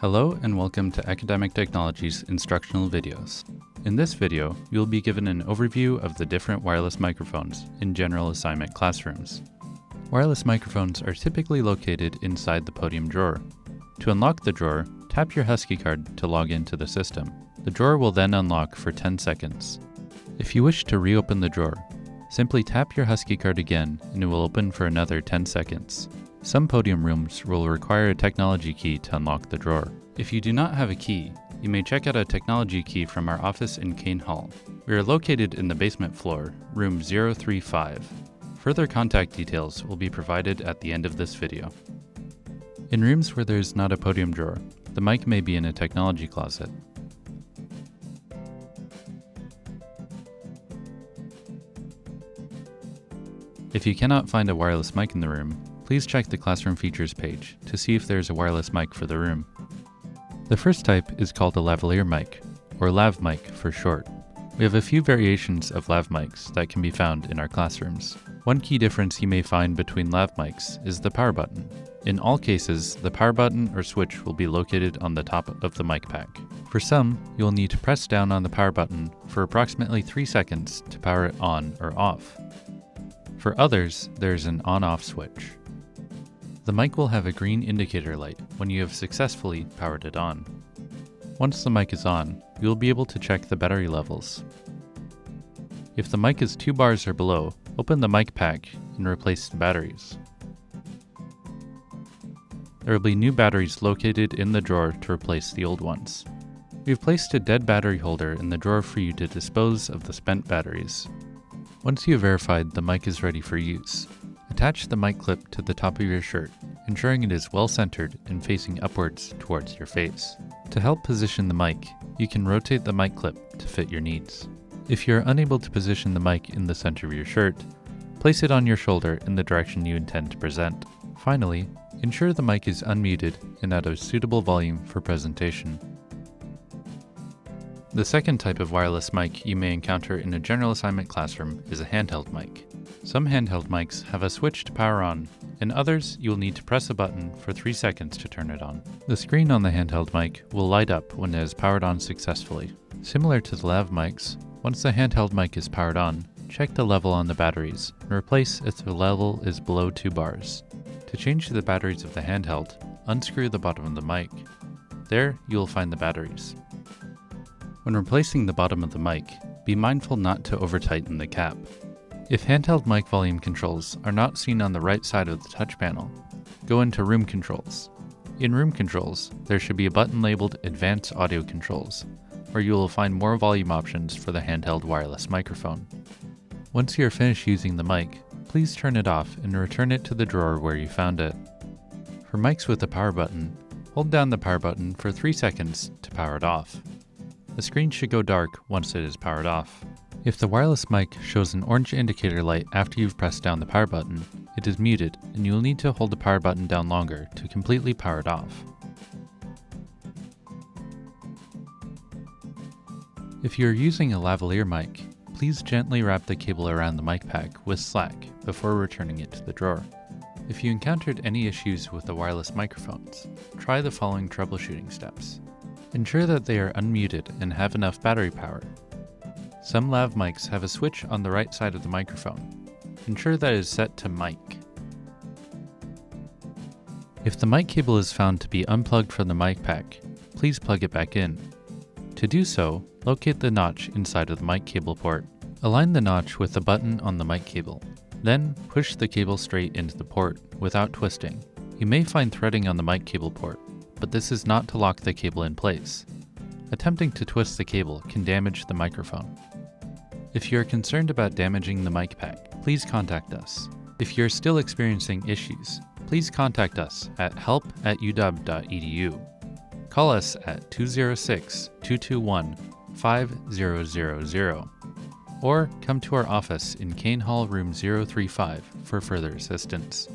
Hello and welcome to Academic Technologies instructional videos. In this video, you'll be given an overview of the different wireless microphones in general assignment classrooms. Wireless microphones are typically located inside the podium drawer. To unlock the drawer, tap your Husky card to log into the system. The drawer will then unlock for 10 seconds. If you wish to reopen the drawer, simply tap your Husky card again and it will open for another 10 seconds. Some podium rooms will require a technology key to unlock the drawer. If you do not have a key, you may check out a technology key from our office in Kane Hall. We are located in the basement floor, room 035. Further contact details will be provided at the end of this video. In rooms where there is not a podium drawer, the mic may be in a technology closet. If you cannot find a wireless mic in the room, please check the Classroom Features page to see if there's a wireless mic for the room. The first type is called a lavalier mic, or lav mic for short. We have a few variations of lav mics that can be found in our classrooms. One key difference you may find between lav mics is the power button. In all cases, the power button or switch will be located on the top of the mic pack. For some, you'll need to press down on the power button for approximately 3 seconds to power it on or off. For others, there's an on-off switch. The mic will have a green indicator light when you have successfully powered it on. Once the mic is on, you will be able to check the battery levels. If the mic is 2 bars or below, open the mic pack and replace the batteries. There will be new batteries located in the drawer to replace the old ones. We've placed a dead battery holder in the drawer for you to dispose of the spent batteries. Once you have verified the mic is ready for use, Attach the mic clip to the top of your shirt, ensuring it is well centered and facing upwards towards your face. To help position the mic, you can rotate the mic clip to fit your needs. If you're unable to position the mic in the center of your shirt, place it on your shoulder in the direction you intend to present. Finally, ensure the mic is unmuted and at a suitable volume for presentation. The second type of wireless mic you may encounter in a general assignment classroom is a handheld mic. Some handheld mics have a switch to power on, and others you will need to press a button for 3 seconds to turn it on. The screen on the handheld mic will light up when it is powered on successfully. Similar to the lav mics, once the handheld mic is powered on, check the level on the batteries and replace if the level is below 2 bars. To change the batteries of the handheld, unscrew the bottom of the mic. There, you will find the batteries. When replacing the bottom of the mic, be mindful not to over-tighten the cap. If handheld mic volume controls are not seen on the right side of the touch panel, go into Room Controls. In Room Controls, there should be a button labeled Advanced Audio Controls, where you will find more volume options for the handheld wireless microphone. Once you are finished using the mic, please turn it off and return it to the drawer where you found it. For mics with a power button, hold down the power button for 3 seconds to power it off. The screen should go dark once it is powered off. If the wireless mic shows an orange indicator light after you've pressed down the power button, it is muted and you will need to hold the power button down longer to completely power it off. If you are using a lavalier mic, please gently wrap the cable around the mic pack with slack before returning it to the drawer. If you encountered any issues with the wireless microphones, try the following troubleshooting steps. Ensure that they are unmuted and have enough battery power some lav mics have a switch on the right side of the microphone. Ensure that it is set to mic. If the mic cable is found to be unplugged from the mic pack, please plug it back in. To do so, locate the notch inside of the mic cable port. Align the notch with the button on the mic cable. Then, push the cable straight into the port without twisting. You may find threading on the mic cable port, but this is not to lock the cable in place. Attempting to twist the cable can damage the microphone. If you're concerned about damaging the mic pack, please contact us. If you're still experiencing issues, please contact us at help at uw.edu. Call us at 206 221 5000 or come to our office in Kane Hall Room 035 for further assistance.